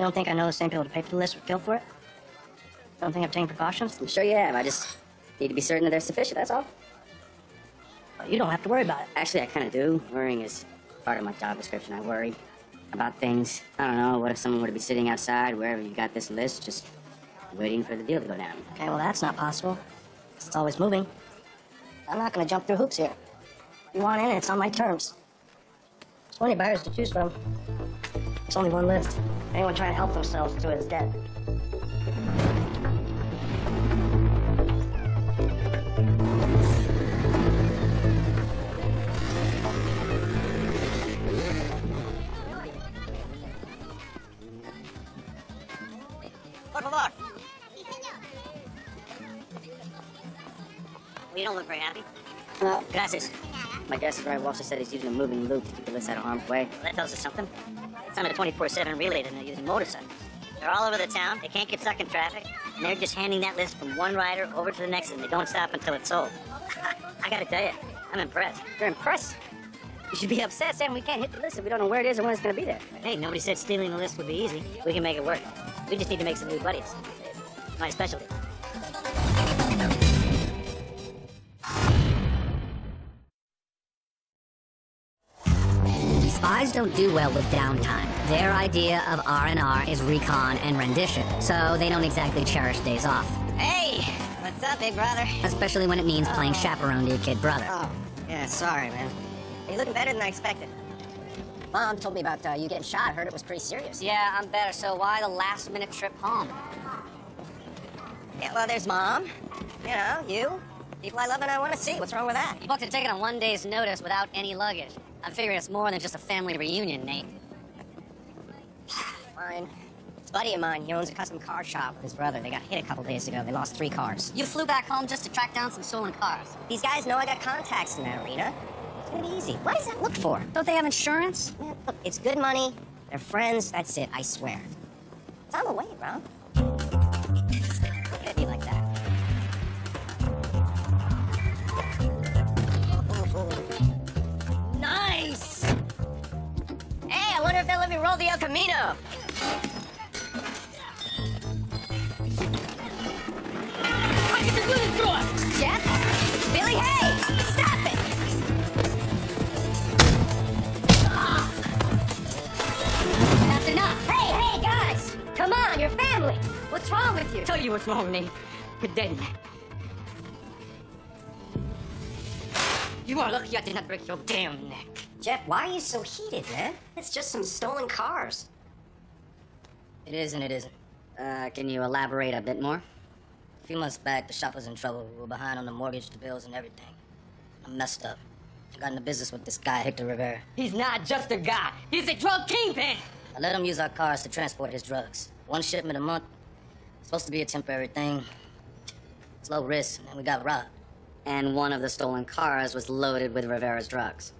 You don't think I know the same people to pay for the list or fill for it? Don't think I've taken precautions? I'm sure you have. I just need to be certain that they're sufficient, that's all. Well, you don't have to worry about it. Actually, I kind of do. Worrying is part of my job description. I worry about things. I don't know, what if someone were to be sitting outside wherever you got this list, just waiting for the deal to go down? Okay, well, that's not possible. It's always moving. I'm not going to jump through hoops here. If you want in, it's on my terms. There's plenty of buyers to choose from. It's only one list. Anyone trying to help themselves to it is dead. Por favor. Well, you don't look very happy. No. Gracias. My guess is right. Walsh said he's using a moving loop to keep the list out of harm's way. Well, that tells us something. It's on a 24-7 relay and they're using motorcycles. They're all over the town. They can't get stuck in traffic. And they're just handing that list from one rider over to the next and they don't stop until it's sold. I gotta tell you, I'm impressed. You're impressed. You should be upset, Sam. We can't hit the list if we don't know where it is or when it's gonna be there. Hey, nobody said stealing the list would be easy. We can make it work. We just need to make some new buddies. My specialty. Don't do well with downtime. Their idea of R&R is recon and rendition, so they don't exactly cherish days off. Hey! What's up, big brother? Especially when it means playing chaperone to your kid brother. Oh, yeah, sorry, man. You're looking better than I expected. Mom told me about uh, you getting shot. Heard it was pretty serious. Yeah, I'm better, so why the last minute trip home? Yeah, well, there's Mom. You know, you. People I love and I want to see. What's wrong with that? You booked a ticket on one day's notice without any luggage. I'm figuring it's more than just a family reunion, Nate. Fine. It's a buddy of mine. He owns a custom car shop with his brother. They got hit a couple days ago. They lost three cars. You flew back home just to track down some stolen cars. These guys know I got contacts in that arena. It's gonna be easy. What does that look for? Don't they have insurance? Man, look, it's good money. They're friends. That's it. I swear. It's on the way, Rob. I wonder if they'll let me roll the El Camino. Jeff? Billy, hey! Stop it! That's enough. Hey, hey, guys! Come on, your family! What's wrong with you? Tell you what's wrong, Nate. You're dead. You are lucky I did not break your damn neck. Jeff, why are you so heated, man? It's just some stolen cars. It is and it isn't. Uh, can you elaborate a bit more? A few months back, the shop was in trouble. We were behind on the mortgage, the bills, and everything. I messed up. I got into business with this guy, Hector Rivera. He's not just a guy. He's a drug kingpin. I let him use our cars to transport his drugs. One shipment a month. Supposed to be a temporary thing. It's low risk, and we got robbed. And one of the stolen cars was loaded with Rivera's drugs.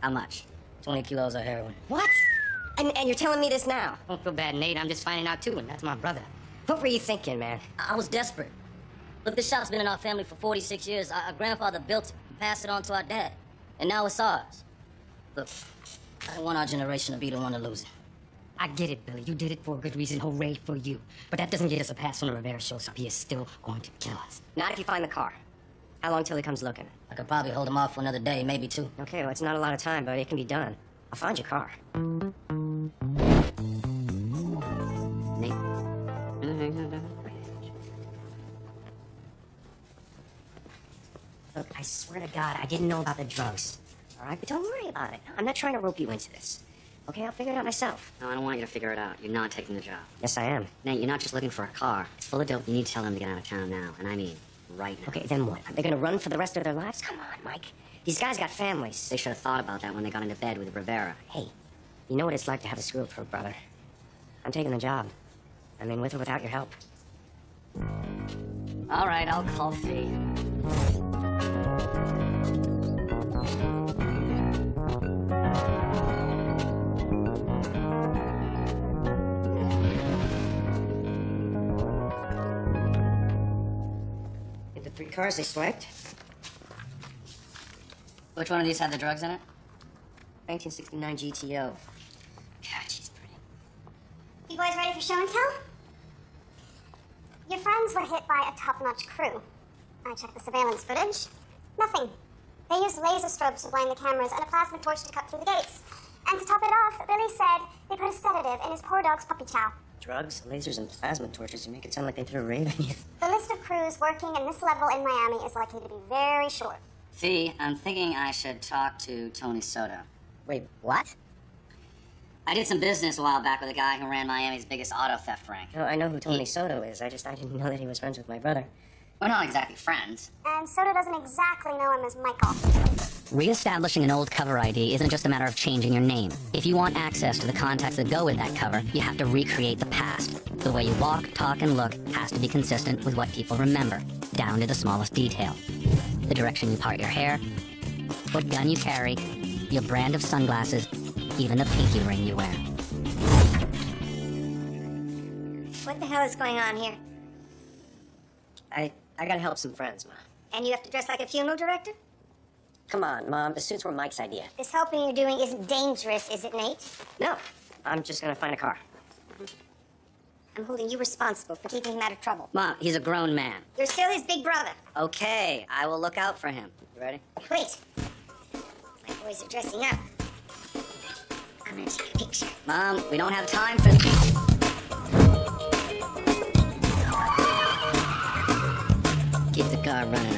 How much? 20 kilos of heroin. What? And, and you're telling me this now? Don't feel bad, Nate. I'm just finding out too, and that's my brother. What were you thinking, man? I I was desperate. Look, this shop's been in our family for 46 years. Our, our grandfather built it and passed it on to our dad. And now it's ours. Look, I don't want our generation to be the one to lose it. I get it, Billy. You did it for a good reason. Hooray for you. But that doesn't get us a pass when the Rivera shows up. He is still going to kill us. Not if you find the car. How long till he comes looking? I could probably hold him off for another day, maybe two. Okay, well, it's not a lot of time, but it can be done. I'll find your car. Nate? Look, I swear to God, I didn't know about the drugs. All right, but don't worry about it. I'm not trying to rope you into this. Okay, I'll figure it out myself. No, I don't want you to figure it out. You're not taking the job. Yes, I am. Nate, you're not just looking for a car. It's full of dope. You need to tell them to get out of town now. And I mean, right now. Okay, then what? Are they gonna run for the rest of their lives? Come on, Mike. These guys got families. They should have thought about that when they got into bed with Rivera. Hey, you know what it's like to have a screw up for a brother. I'm taking the job. I mean, with or without your help. All right, I'll call Fee. The cars they swiped? Which one of these had the drugs in it? 1969 GTO. God, she's pretty. You boys ready for show and tell? Your friends were hit by a top-notch crew. I checked the surveillance footage. Nothing. They used laser strobes to blind the cameras and a plasma torch to cut through the gates. And to top it off, Billy said they put a sedative in his poor dog's puppy chow. Drugs, lasers, and plasma torches. You make it sound like they did a raid on you. The list of crews working in this level in Miami is likely to be very short. Fee, I'm thinking I should talk to Tony Soto. Wait, what? I did some business a while back with a guy who ran Miami's biggest auto theft ring. No, I know who Tony Soto is. I just I didn't know that he was friends with my brother. We're not exactly friends. And Soto doesn't exactly know him as Michael. Re-establishing an old cover ID isn't just a matter of changing your name. If you want access to the contacts that go with that cover, you have to recreate the past. The way you walk, talk, and look has to be consistent with what people remember, down to the smallest detail. The direction you part your hair, what gun you carry, your brand of sunglasses, even the pinky ring you wear. What the hell is going on here? I I gotta help some friends, Ma. And you have to dress like a funeral director? Come on, Mom. The suits were Mike's idea. This helping you're doing isn't dangerous, is it, Nate? No, I'm just gonna find a car. Mm-hmm. I'm holding you responsible for keeping him out of trouble. Mom, he's a grown man. You're still his big brother. Okay, I will look out for him. You ready? Wait. My boys are dressing up. I'm gonna take a picture. Mom, we don't have time for this. Keep the car running,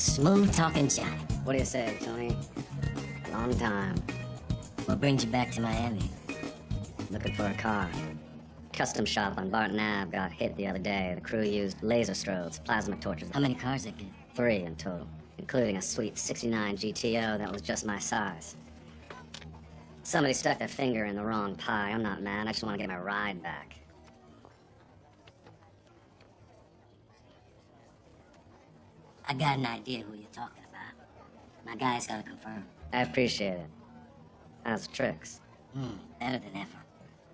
Smooth talking Johnny. What do you say, Tony? Long time. What brings you back to Miami? Looking for a car. Custom shop on Barton Ave got hit the other day. The crew used laser strobes, plasma torches. How many cars they get? Three in total, including a sweet 69 GTO that was just my size. Somebody stuck their finger in the wrong pie. I'm not mad. I just want to get my ride back. I got an idea who you're talking about. My guy's gotta confirm. I appreciate it. How's tricks? Hmm, better than ever.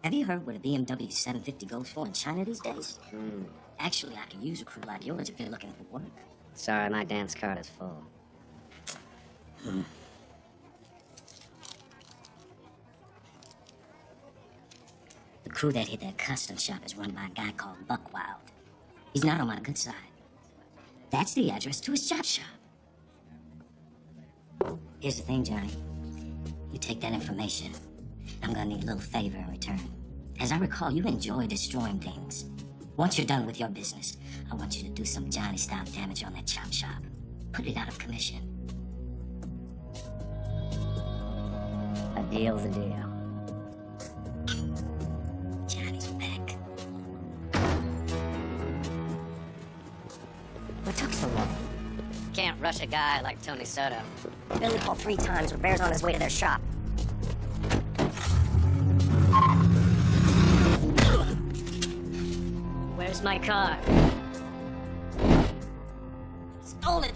Have you heard what a BMW 750 goes for in China these days? Hmm. Actually, I could use a crew like yours if you're looking for work. Sorry, my dance card is full. The crew that hit that custom shop is run by a guy called Buckwild. He's not on my good side. That's the address to his chop shop. Here's the thing, Johnny. You take that information. I'm gonna need a little favor in return. As I recall, you enjoy destroying things. Once you're done with your business, I want you to do some Johnny style damage on that chop shop. Put it out of commission. A deal's a deal. Can't a guy like Tony Soto. Billy called three times. Robert's on his way to their shop. Where's my car? Stolen.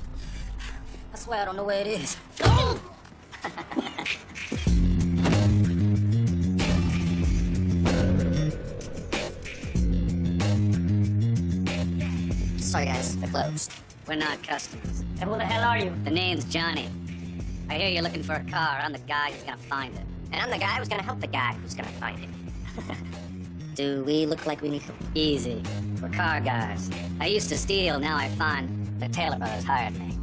I swear I don't know where it is. Sorry, guys. They're closed. We're not customers. And who the hell are you? The name's Johnny. I hear you're looking for a car. I'm the guy who's gonna find it. And I'm the guy who's gonna help the guy who's gonna find it. Do we look like we need help? Easy. We're car guys. I used to steal, now I find the Taylor brothers hired me.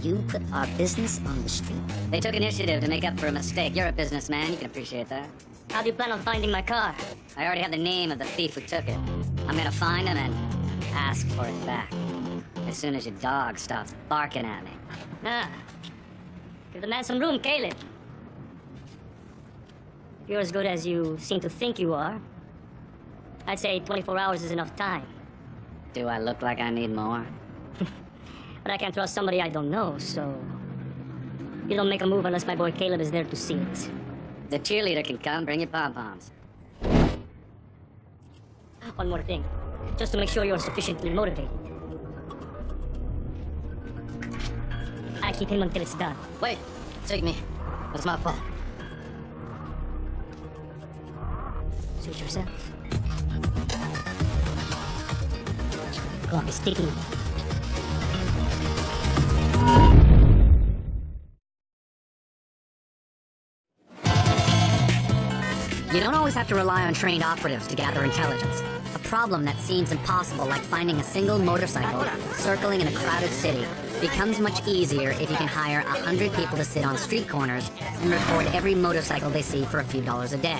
You put our business on the street. They took initiative to make up for a mistake. You're a businessman, you can appreciate that. How do you plan on finding my car? I already have the name of the thief who took it. I'm gonna find him and ask for it back. As soon as your dog stops barking at me. Ah. Give the man some room, Caleb. If you're as good as you seem to think you are, I'd say 24 hours is enough time. Do I look like I need more? But I can't trust somebody I don't know, so... You don't make a move unless my boy Caleb is there to see it. The cheerleader can come, bring your pom-poms. One more thing, just to make sure you're sufficiently motivated. keep him until it's done. Wait, take me. That's my fault. Suit yourself. Clock is ticking. You don't always have to rely on trained operatives to gather intelligence. A problem that seems impossible like finding a single motorcycle circling in a crowded city becomes much easier if you can hire a hundred people to sit on street corners and record every motorcycle they see for a few dollars a day.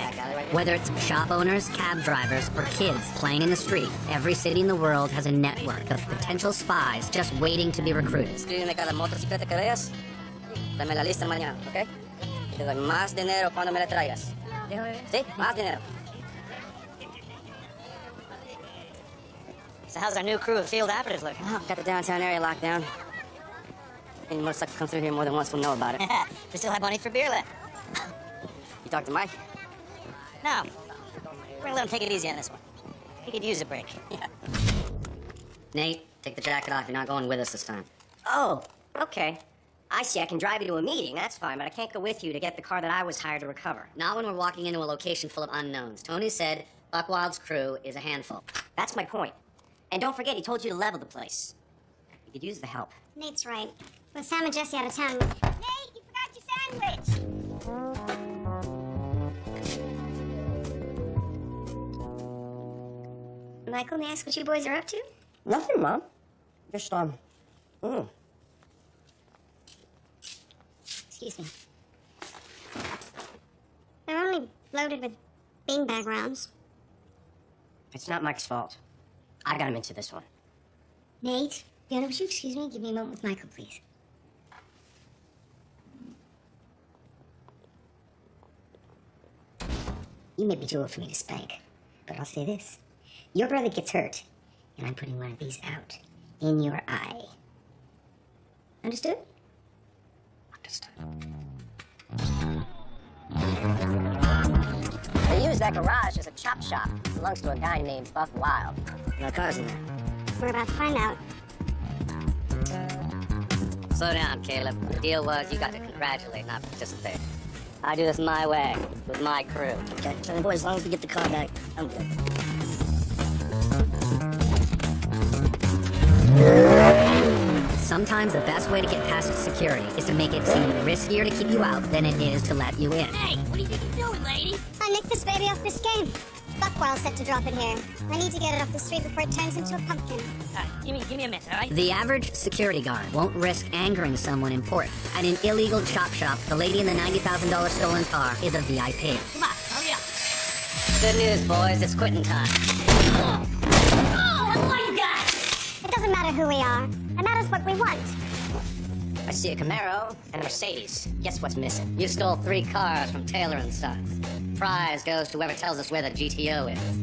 Whether it's shop owners, cab drivers, or kids playing in the street, every city in the world has a network of potential spies just waiting to be recruited. Escríbeme cada motocicleta que veas. Dame la lista mañana, ¿ok? Te doy más dinero cuando me la traigas. Sí, más dinero. So how's our new crew of field operatives looking? Oh, got the downtown area locked down. Any motorcycle come through here more than once we'll know about it. we still have money for beer left. You talked to Mike? No. We're gonna let him take it easy on this one. He could use a break. Yeah. Nate, take the jacket off. You're not going with us this time. Oh, okay. I see. I can drive you to a meeting. That's fine, but I can't go with you to get the car that I was hired to recover. Not when we're walking into a location full of unknowns. Tony said Buckwild's crew is a handful. That's my point. And don't forget, he told you to level the place. You could use the help. Nate's right. With Sam and Jesse out of town. Nate, you forgot your sandwich! Michael, may I ask what you boys are up to? Nothing, Mom. Just, um, mm. Excuse me. They're only loaded with beanbag rounds. It's not Mike's fault. I got him into this one. Nate, Fiona, would you excuse me? Give me a moment with Michael, please. You may be too old for me to spank, but I'll say this. Your brother gets hurt, and I'm putting one of these out in your eye. Understood? Understood. They use that garage as a chop shop. It belongs to a guy named Buck Wild. No cars in there. We're about to find out. Slow down, Caleb. The deal was you got to congratulate, not participate. I do this my way, with my crew. Okay, so boys, as long as we get the car back, I'm good. Sometimes the best way to get past security is to make it seem riskier to keep you out than it is to let you in. Hey, what do you think you're doing, lady? I nicked this baby off this game. Buckwild's set to drop it here. I need to get it off the street before it turns into a pumpkin. All right, give me, give me a minute, all right? The average security guard won't risk angering someone in port. At an illegal chop shop, the lady in the $90,000 stolen car is a VIP. Come on, hurry up. Good news, boys. It's quitting time. Oh, that's what you got. It doesn't matter who we are. It matters what we want. I see a Camaro and a Mercedes. Guess what's missing? You stole three cars from Taylor and Sons. Prize goes to whoever tells us where the GTO is.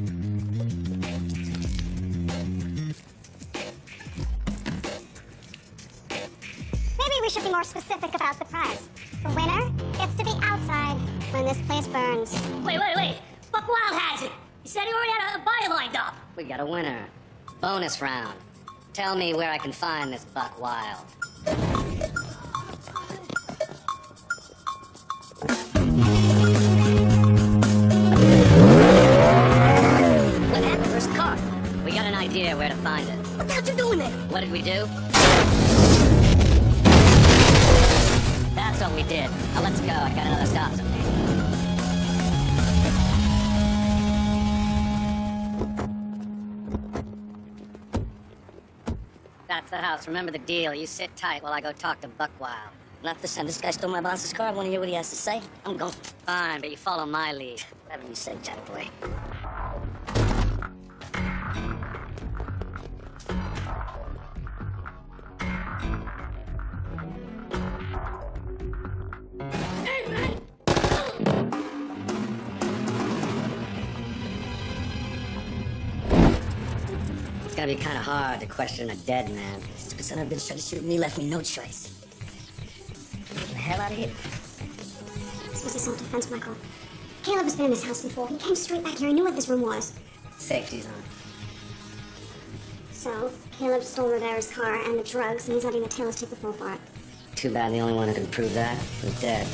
Maybe we should be more specific about the prize. The winner gets to be outside when this place burns. Wait, wait, wait. Buck Wild has it. He said he already had a, buyer lined up. We got a winner. Bonus round. Tell me where I can find this Buck Wild. We do? That's what we did. Now let's go. I got another stop to. That's the house. Remember the deal. You sit tight while I go talk to Buckwild. Not this time. This guy stole my boss's car. I want to hear what he has to say. I'm going. Fine, but you follow my lead. Whatever you say, Jack boy. Gonna be kind of hard to question a dead man. Stupid son of a bitch tried to shoot me. Left me no choice. Get the hell out of here. Excuse me, self-defense, Michael. Caleb has been in this house before. He came straight back here. I knew what this room was. Safety's on. So, Caleb stole Rivera's car and the drugs, and he's letting the Taylors take the fall for it. Too bad the only one who can prove that is dead.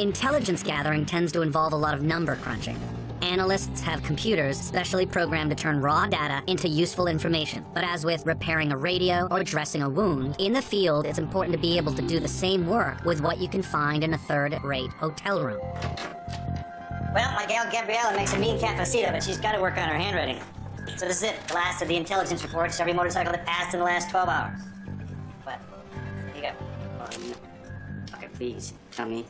Intelligence gathering tends to involve a lot of number crunching. Analysts have computers specially programmed to turn raw data into useful information. But as with repairing a radio or dressing a wound, in the field it's important to be able to do the same work with what you can find in a third-rate hotel room. Well, my gal Gabriella makes a mean cafecito, but she's got to work on her handwriting. So this is it, the last of the intelligence reports, every motorcycle that passed in the last 12 hours. What? Here you go. One. Okay, please, tell me.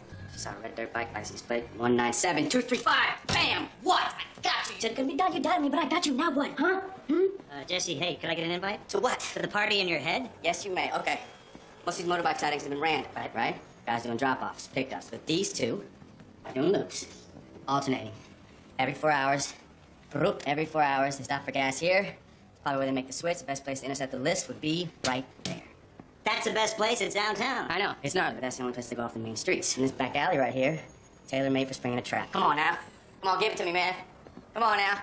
A red dirt bike license plate 197235. Bam! What? I got you! You said it couldn't be done, you doubted me, but I got you. Now what, huh? Hmm? Uh, Jesse, hey, could I get an invite? To what? To the party in your head? Yes, you may. Okay. Most of these motorbike sightings have been random, right? Right? Guys doing drop-offs, pickups. But these two are doing loops. Alternating. Every four hours. Every four hours. They stop for gas here. It's probably where they make the switch. The best place to intercept the list would be right there. That's the best place, it's downtown. I know. It's gnarly, but that's the only place to go off the main streets. And this back alley right here, tailor-made for springing a trap. Come on now. Come on, give it to me, man. Come on now.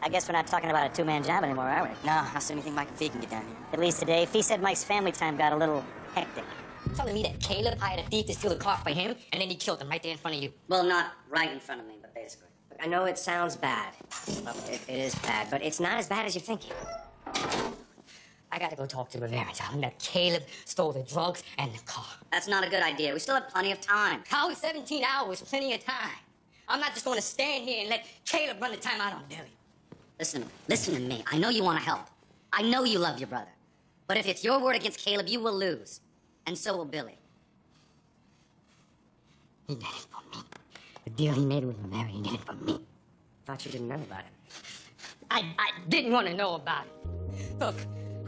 I guess we're not talking about a two-man job anymore, are we? No, how soon do you think Mike and Fee can get down here? At least today. Fee said Mike's family time got a little hectic. You're telling me that Caleb hired a thief to steal the car for him, and then he killed him right there in front of you. Well, not right in front of me, but basically. I know it sounds bad. Well, it, it is bad, but it's not as bad as you're thinking. I gotta go talk to Rivera and tell him that Caleb stole the drugs and the car. That's not a good idea. We still have plenty of time. How is 17 hours plenty of time? I'm not just gonna stand here and let Caleb run the time out on Billy. Listen, listen to me. I know you want to help. I know you love your brother. But if it's your word against Caleb, you will lose. And so will Billy. He did it for me. The deal he made with Rivera, he did it for me. Thought you didn't know about it. I, I didn't want to know about it. Look,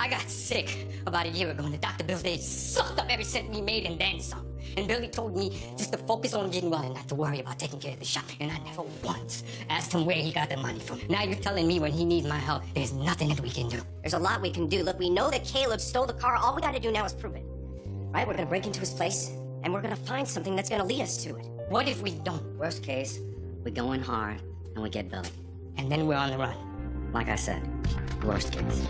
I got sick about a year ago, and the doctor bills they sucked up every cent we made and then some. And Billy told me just to focus on getting well and not to worry about taking care of the shop. And I never once asked him where he got the money from. Now you're telling me when he needs my help, there's nothing that we can do. There's a lot we can do. Look, we know that Caleb stole the car. All we gotta do now is prove it. Right? We're gonna break into his place, and we're gonna find something that's gonna lead us to it. What if we don't? Worst case, we go in hard and we get Billy. And then we're on the run. Like I said, worst case.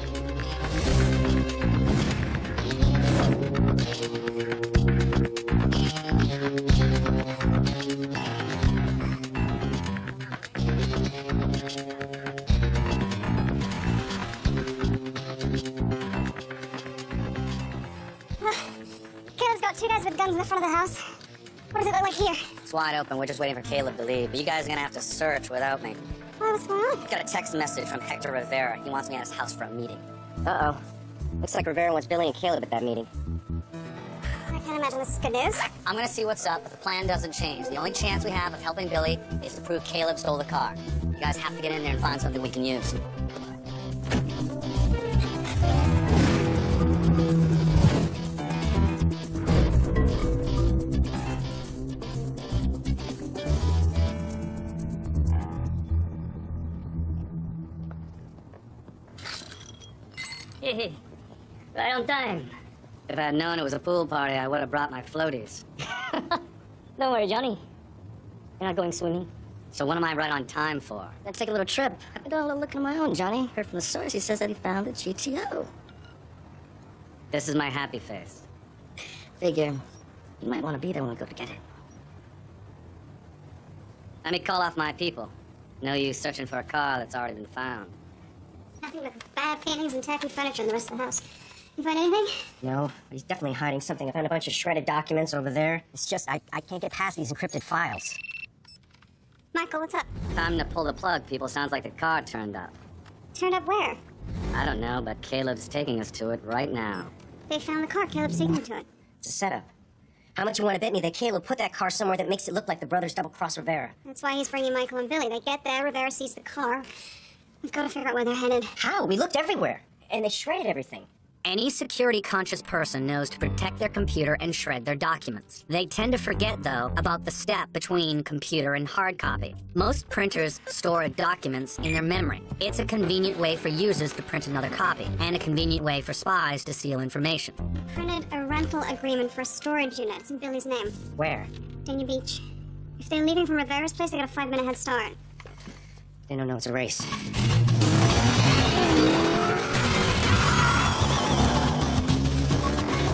It's wide open. We're just waiting for Caleb to leave. But you guys are gonna have to search without me. Why, what's going on? Got a text message from Hector Rivera. He wants me at his house for a meeting. Uh oh. Looks like Rivera wants Billy and Caleb at that meeting. I can't imagine this is good news. I'm gonna see what's up, but the plan doesn't change. The only chance we have of helping Billy is to prove Caleb stole the car. You guys have to get in there and find something we can use. On time. If I had known it was a pool party, I would have brought my floaties. Don't worry, Johnny. You're not going swimming. So what am I right on time for? Let's take a little trip. I've been doing a little looking on my own, Johnny. Heard from the source. He says that he found a GTO. This is my happy face. Figure. You might want to be there when we go to get it. Let me call off my people. No use searching for a car that's already been found. Nothing but bad paintings and tacky furniture in the rest of the house. You find anything? No, but he's definitely hiding something. I found a bunch of shredded documents over there. It's just, I, I can't get past these encrypted files. Michael, what's up? Time to pull the plug, people. Sounds like the car turned up. Turned up where? I don't know, but Caleb's taking us to it right now. They found the car. Caleb's taking them to it. It's a setup. How much you want to bet me that Caleb put that car somewhere that makes it look like the brothers double cross Rivera? That's why he's bringing Michael and Billy. They get there, Rivera sees the car. We've got to figure out where they're headed. How? We looked everywhere. And they shredded everything. Any security conscious person knows to protect their computer and shred their documents. They tend to forget, though, about the step between computer and hard copy. Most printers store documents in their memory. It's a convenient way for users to print another copy, and a convenient way for spies to steal information. Printed a rental agreement for a storage unit. It's in Billy's name. Where? Dania Beach. If they're leaving from Rivera's place, they got a five minute head start. They don't know it's a race.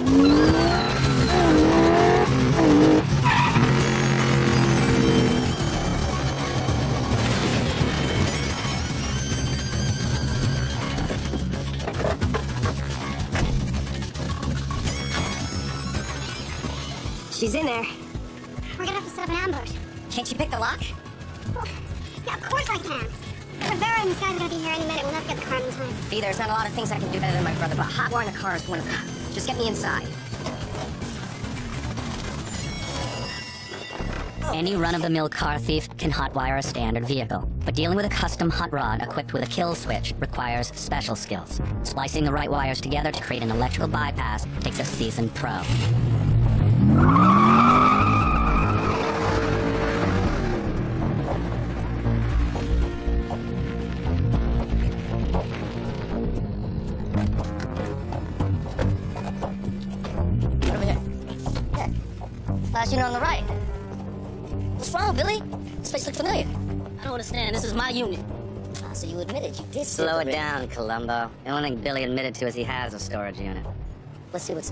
She's in there. We're gonna have to set up an ambush. Can't you pick the lock? Well, yeah, of course I can. Rivera and this guy's gonna be here any minute. We'll never get the car in time. See, there's not a lot of things I can do better than my brother, but hot war in car is one of them. Just get me inside. Any run-of-the-mill car thief can hotwire a standard vehicle, but dealing with a custom hot rod equipped with a kill switch requires special skills. Splicing the right wires together to create an electrical bypass takes a seasoned pro. Unit on the right. What's wrong, Billy? This place looks familiar. I don't understand. This is my unit. Ah, so you admitted you did Slow it down, Columbo. The only thing Billy admitted to is he has a storage unit. Let's see what's.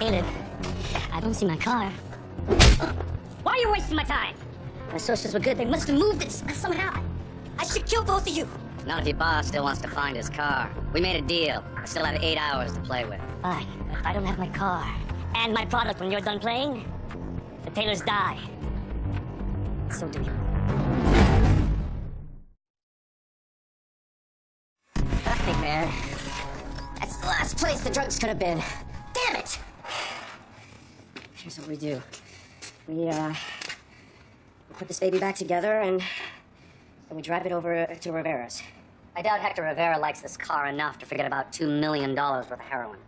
In it. Caleb, I don't see my car. Why are you wasting my time? My sources were good. They must have moved it somehow. I should kill both of you. Not if your boss still wants to find his car. We made a deal. I still have eight hours to play with. Fine, if I don't have my car and my product when you're done playing, the Taylors die. So do you. Nothing, man. That's the last place the drugs could have been. Damn it! Here's what we do. We, uh, put this baby back together and, and we drive it over to Rivera's. I doubt Hector Rivera likes this car enough to forget about two million dollars worth of heroin.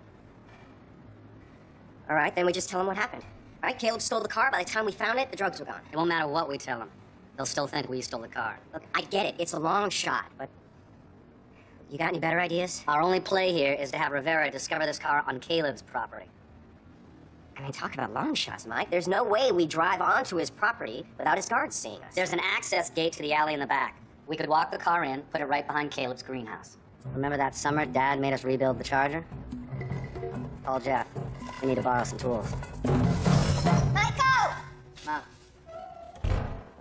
All right, then we just tell him what happened. All right, Caleb stole the car. By the time we found it, the drugs were gone. It won't matter what we tell them. They'll still think we stole the car. Look, I get it. It's a long shot, but you got any better ideas? Our only play here is to have Rivera discover this car on Caleb's property. I mean, talk about long shots, Mike. There's no way we drive onto his property without his guards seeing us. There's an access gate to the alley in the back. We could walk the car in, put it right behind Caleb's greenhouse. Remember that summer Dad made us rebuild the Charger? Call Jeff. We need to borrow some tools. Michael! Mom,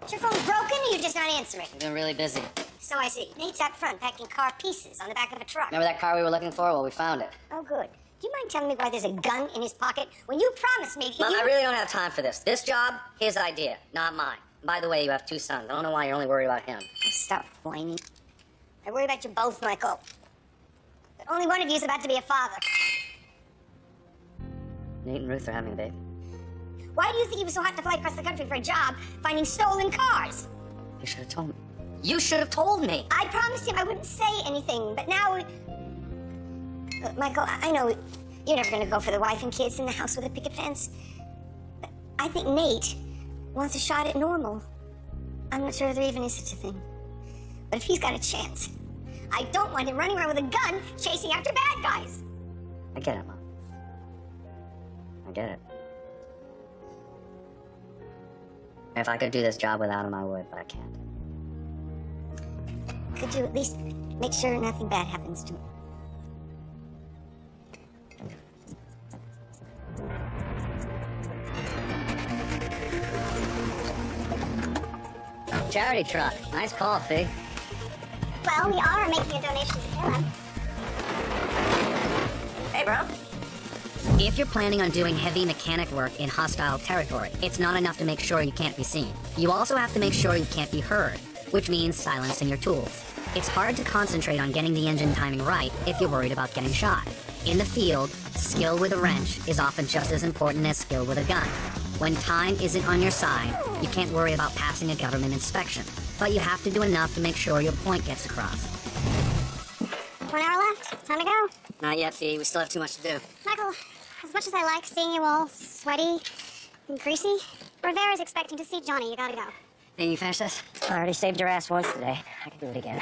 Is your phone broken or you're just not answering? we've been really busy. So I see. Nate's out front packing car pieces on the back of a truck. Remember that car we were looking for? Well, we found it. Oh, good. Do you mind telling me why there's a gun in his pocket when you promised me Mom, you... I really don't have time for this. This job, his idea, not mine. By the way, you have two sons. I don't know why you're only worried about him. Stop whining. I worry about you both, Michael. But only one of you is about to be a father. Nate and Ruth are having a baby. Why do you think he was so hot to fly across the country for a job finding stolen cars? You should have told me. You should have told me. I promised him I wouldn't say anything, but now. Look, Michael, I know you're never gonna go for the wife and kids in the house with a picket fence. But I think Nate wants a shot at normal. I'm not sure if there even is such a thing. But if he's got a chance, I don't want him running around with a gun chasing after bad guys. I get it, Mom. I get it. If I could do this job without him, I would, but I can't. Could you at least make sure nothing bad happens to me? Charity truck. Nice call, Fig. Well, we are making a donation to Caleb. Hey, bro. If you're planning on doing heavy mechanic work in hostile territory, it's not enough to make sure you can't be seen. You also have to make sure you can't be heard, which means silencing your tools. It's hard to concentrate on getting the engine timing right if you're worried about getting shot. In the field, skill with a wrench is often just as important as skill with a gun. When time isn't on your side, you can't worry about passing a government inspection, but you have to do enough to make sure your point gets across. One hour left. Time to go. Not yet, Fee. We still have too much to do. Michael, as much as I like seeing you all sweaty and greasy, Rivera's expecting to see Johnny. You gotta go. Hey, you finish this? I already saved your ass once today. I can do it again.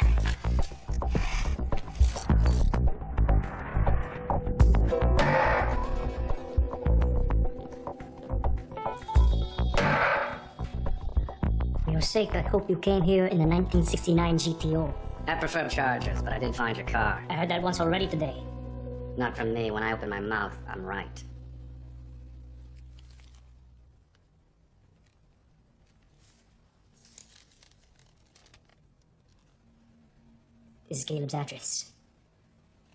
I hope you came here in the 1969 GTO. I prefer Chargers, but I didn't find your car. I heard that once already today. Not from me. When I open my mouth, I'm right. This is Caleb's address.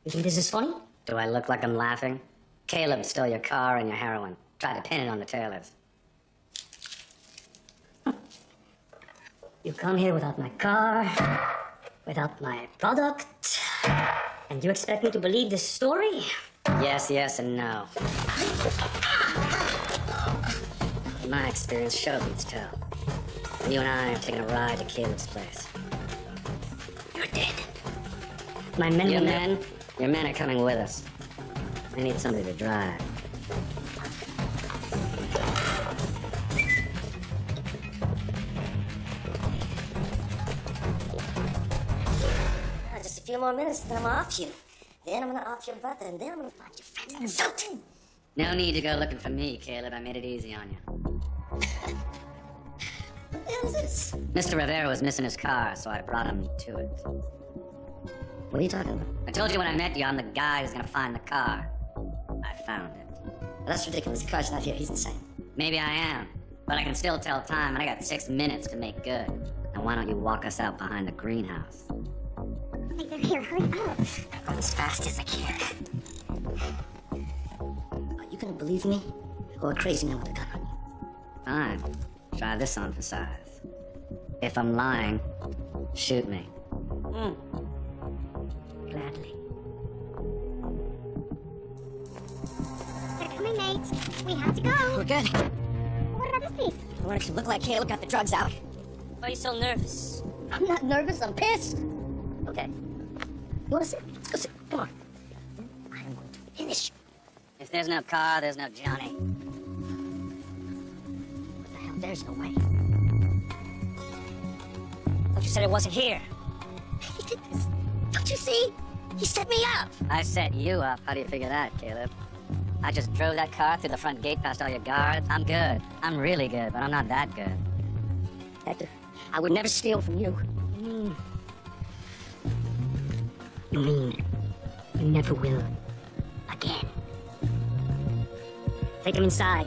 You think this is funny? Do I look like I'm laughing? Caleb stole your car and your heroin. Tried to pin it on the Taylors. You come here without my car, without my product, and you expect me to believe this story? Yes, yes, and no. My experience showed me to tell. You and I are taking a ride to Caleb's place. You're dead. My men Your men, your men are coming with us. I need somebody to drive. More minutes, then I'm off you. Then I'm gonna off your brother, and then I'm gonna find your friend and. No need to go looking for me, Caleb. I made it easy on you. What the hell is this? Mr. Rivera was missing his car, so I brought him to it. What are you talking about? I told you when I met you, I'm the guy who's gonna find the car. I found it. That's ridiculous. The car's not here. He's insane. Maybe I am, but I can still tell time, and I got six minutes to make good. Now why don't you walk us out behind the greenhouse? I think they're here. Hurry up. Run as fast as I can. Are you gonna believe me? Or a crazy man with a gun on you? Fine. Try this on for size. If I'm lying, shoot me. Hmm. Gladly. They're coming, Nate. We have to go. We're good. What about this piece? I want it to look like Caleb got the drugs out. Why are you so nervous? I'm not nervous. I'm pissed. You wanna sit? Let's go sit. Come on. I'm going to finish. If there's no car, there's no Johnny. What the hell? There's no way. But you said it wasn't here. He did this. Don't you see? He set me up. I set you up. How do you figure that, Caleb? I just drove that car through the front gate past all your guards. I'm good. I'm really good, but I'm not that good. Hector, I would never steal from you. You mean. You mean. You never will. Again. Take him inside.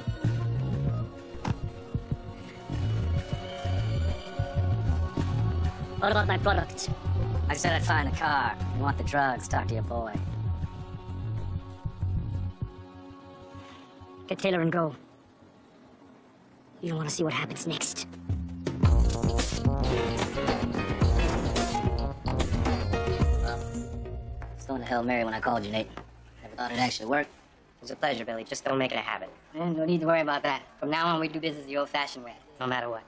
What about my product? I said I'd find the car. You want the drugs, talk to your boy. Get Taylor and go. You don't want to see what happens next. Hail Mary when I called you, Nate. Never thought it'd actually work. It was a pleasure, Billy. Just don't make it a habit. Eh, no need to worry about that. From now on, we do business the old-fashioned way. No matter what.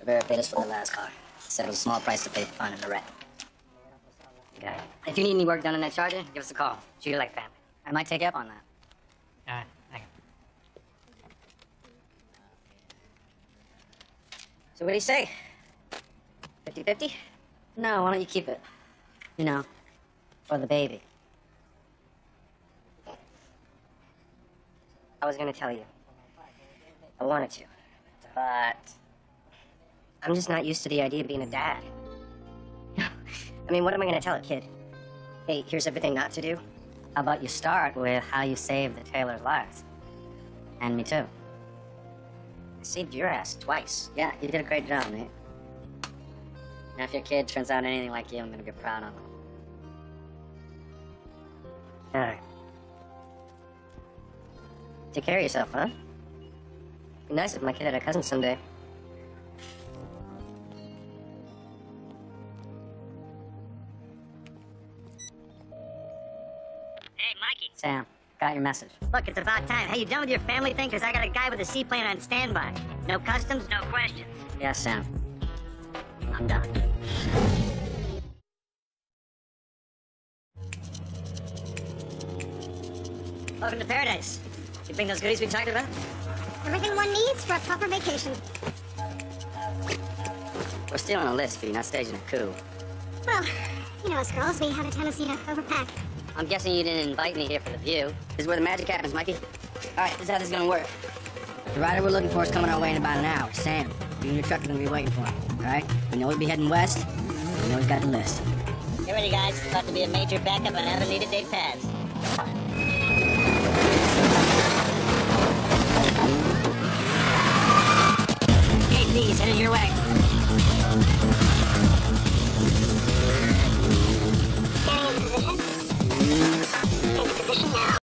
Rivera paid us for the last car. Said it was a small price to pay for finding the wreck. Got it. If you need any work done on that charger, give us a call. Treat it like family. I might take you up on that. All right. So what do you say? 50-50? No, why don't you keep it? You know, for the baby. I was gonna tell you. I wanted to. But I'm just not used to the idea of being a dad. I mean, what am I gonna tell a kid? Hey, here's everything not to do. How about you start with how you saved the Taylor's lives? And me too. I saved your ass twice. Yeah, you did a great job, Nate. Now, if your kid turns out anything like you, I'm gonna be proud of him. All right. Take care of yourself, huh? Be nice if my kid had a cousin someday. Hey, Mikey. Sam, got your message. Look, it's about time. Hey, you done with your family thing? Because I got a guy with a seaplane on standby. No customs, no questions. Yes, Sam. I'm done. Welcome to paradise. You bring those goodies we talked about? Everything one needs for a proper vacation. We're still on a list for you, not staging a coup. Well, you know us girls, we have a tendency to overpack. I'm guessing you didn't invite me here for the view. This is where the magic happens, Mikey. All right, this is how this is gonna work. The rider we're looking for is coming our way in about an hour. Sam, you and your truck are gonna be waiting for him. Alright? We know we'll be heading west. We know we've got the list. Get ready, guys. It's about to be a major backup on other needed day pads. Eight knees headed your way. Position now.